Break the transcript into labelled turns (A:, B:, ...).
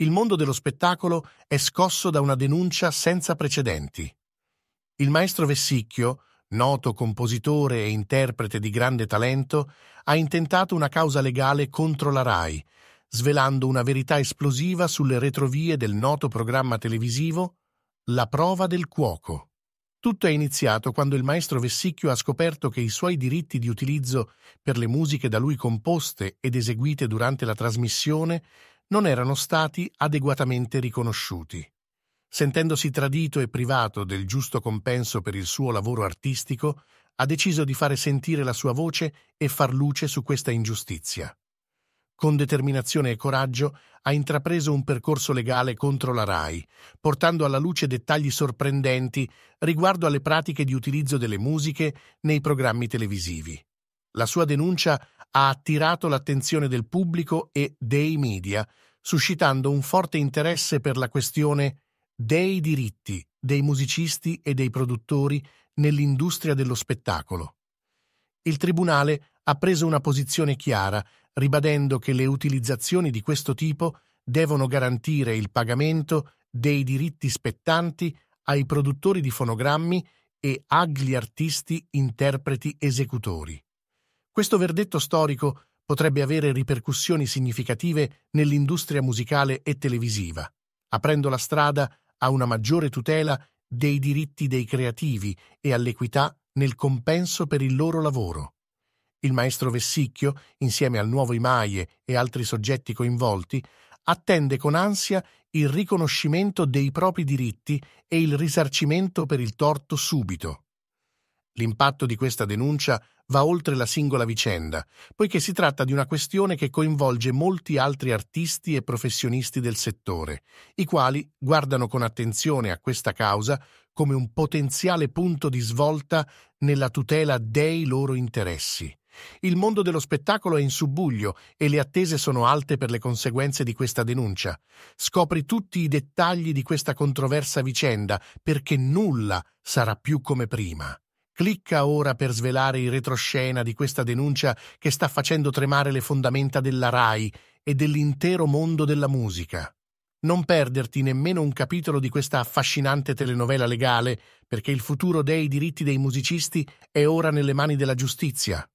A: il mondo dello spettacolo è scosso da una denuncia senza precedenti. Il maestro Vessicchio, noto compositore e interprete di grande talento, ha intentato una causa legale contro la RAI, svelando una verità esplosiva sulle retrovie del noto programma televisivo La prova del cuoco. Tutto è iniziato quando il maestro Vessicchio ha scoperto che i suoi diritti di utilizzo per le musiche da lui composte ed eseguite durante la trasmissione non erano stati adeguatamente riconosciuti. Sentendosi tradito e privato del giusto compenso per il suo lavoro artistico, ha deciso di fare sentire la sua voce e far luce su questa ingiustizia. Con determinazione e coraggio ha intrapreso un percorso legale contro la RAI, portando alla luce dettagli sorprendenti riguardo alle pratiche di utilizzo delle musiche nei programmi televisivi. La sua denuncia ha attirato l'attenzione del pubblico e dei media, suscitando un forte interesse per la questione dei diritti dei musicisti e dei produttori nell'industria dello spettacolo. Il Tribunale ha preso una posizione chiara, ribadendo che le utilizzazioni di questo tipo devono garantire il pagamento dei diritti spettanti ai produttori di fonogrammi e agli artisti interpreti esecutori. Questo verdetto storico potrebbe avere ripercussioni significative nell'industria musicale e televisiva, aprendo la strada a una maggiore tutela dei diritti dei creativi e all'equità nel compenso per il loro lavoro. Il maestro Vessicchio, insieme al nuovo Imaie e altri soggetti coinvolti, attende con ansia il riconoscimento dei propri diritti e il risarcimento per il torto subito. L'impatto di questa denuncia va oltre la singola vicenda, poiché si tratta di una questione che coinvolge molti altri artisti e professionisti del settore, i quali guardano con attenzione a questa causa come un potenziale punto di svolta nella tutela dei loro interessi. Il mondo dello spettacolo è in subbuglio e le attese sono alte per le conseguenze di questa denuncia. Scopri tutti i dettagli di questa controversa vicenda perché nulla sarà più come prima. Clicca ora per svelare il retroscena di questa denuncia che sta facendo tremare le fondamenta della RAI e dell'intero mondo della musica. Non perderti nemmeno un capitolo di questa affascinante telenovela legale, perché il futuro dei diritti dei musicisti è ora nelle mani della giustizia.